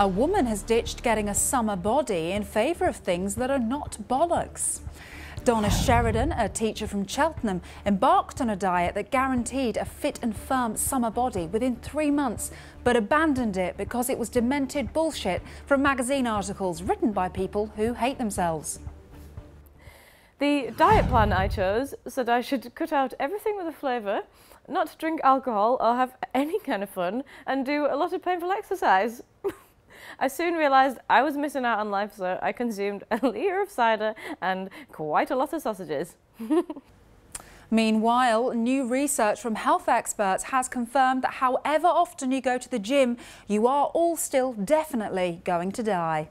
A woman has ditched getting a summer body in favour of things that are not bollocks. Donna Sheridan, a teacher from Cheltenham, embarked on a diet that guaranteed a fit and firm summer body within three months, but abandoned it because it was demented bullshit from magazine articles written by people who hate themselves. The diet plan I chose said I should cut out everything with a flavour, not drink alcohol or have any kind of fun, and do a lot of painful exercise. I soon realised I was missing out on life, so I consumed a litre of cider and quite a lot of sausages. Meanwhile, new research from health experts has confirmed that however often you go to the gym, you are all still definitely going to die.